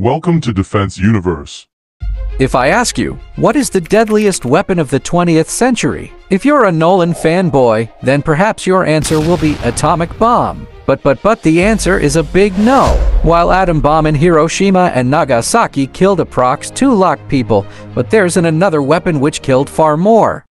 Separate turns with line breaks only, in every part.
Welcome to Defense Universe.
If I ask you, what is the deadliest weapon of the 20th century? If you're a Nolan fanboy, then perhaps your answer will be atomic bomb. But but but the answer is a big no. While atom bomb in Hiroshima and Nagasaki killed approx 2 lakh people, but there's an another weapon which killed far more.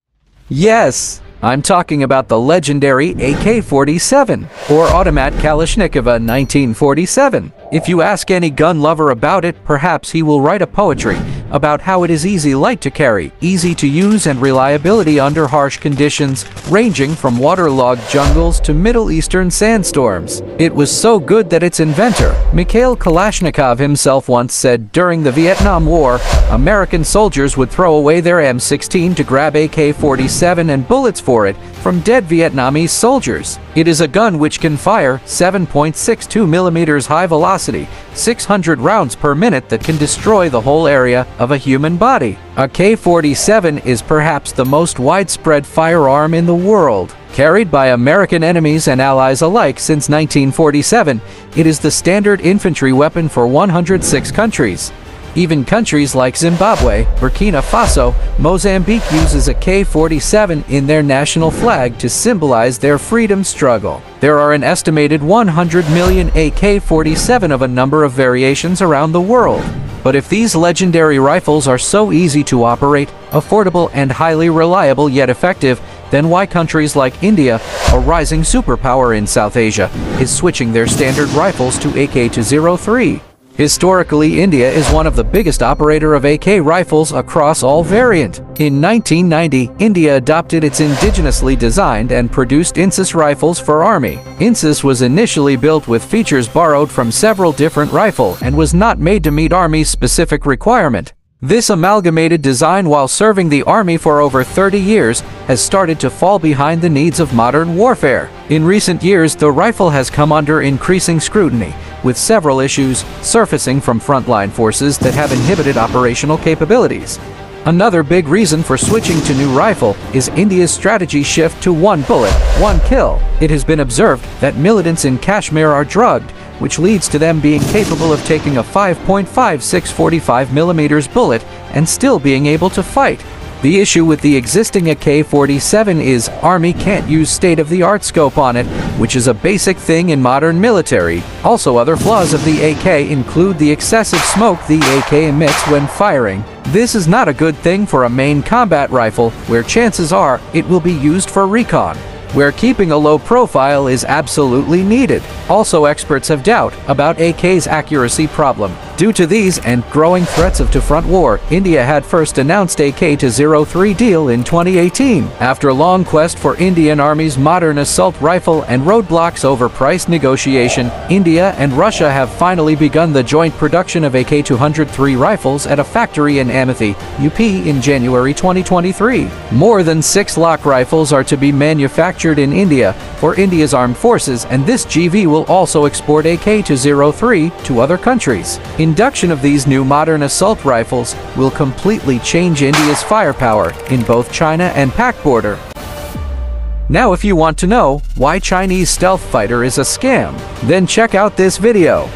Yes, I'm talking about the legendary AK-47, or Automat Kalashnikova 1947. If you ask any gun lover about it, perhaps he will write a poetry about how it is easy light to carry, easy to use and reliability under harsh conditions, ranging from waterlogged jungles to Middle Eastern sandstorms. It was so good that its inventor, Mikhail Kalashnikov himself once said during the Vietnam War, American soldiers would throw away their M16 to grab AK-47 and bullets for it from dead Vietnamese soldiers. It is a gun which can fire 7.62 millimeters high velocity, 600 rounds per minute that can destroy the whole area of a human body. A K-47 is perhaps the most widespread firearm in the world. Carried by American enemies and allies alike since 1947, it is the standard infantry weapon for 106 countries. Even countries like Zimbabwe, Burkina Faso, Mozambique uses a K-47 in their national flag to symbolize their freedom struggle. There are an estimated 100 million AK-47 of a number of variations around the world. But if these legendary rifles are so easy to operate, affordable and highly reliable yet effective, then why countries like India, a rising superpower in South Asia, is switching their standard rifles to AK-203? Historically, India is one of the biggest operator of AK rifles across all variant. In 1990, India adopted its indigenously designed and produced INSAS rifles for Army. INSAS was initially built with features borrowed from several different rifle and was not made to meet Army's specific requirement. This amalgamated design while serving the Army for over 30 years has started to fall behind the needs of modern warfare. In recent years, the rifle has come under increasing scrutiny, with several issues surfacing from frontline forces that have inhibited operational capabilities. Another big reason for switching to new rifle is India's strategy shift to one bullet, one kill. It has been observed that militants in Kashmir are drugged, which leads to them being capable of taking a 5.56 45 mm bullet and still being able to fight. The issue with the existing AK-47 is Army can't use state-of-the-art scope on it, which is a basic thing in modern military. Also other flaws of the AK include the excessive smoke the AK emits when firing. This is not a good thing for a main combat rifle, where chances are it will be used for recon where keeping a low profile is absolutely needed. Also, experts have doubt about AK's accuracy problem. Due to these and growing threats of two-front war, India had first announced AK-03 deal in 2018. After a long quest for Indian Army's modern assault rifle and roadblocks over price negotiation, India and Russia have finally begun the joint production of AK-203 rifles at a factory in Amethi, UP in January 2023. More than six lakh rifles are to be manufactured in India for India's armed forces and this JV will also export AK-203 to other countries. Induction of these new modern assault rifles will completely change India's firepower in both China and Pak border. Now if you want to know why Chinese stealth fighter is a scam, then check out this video.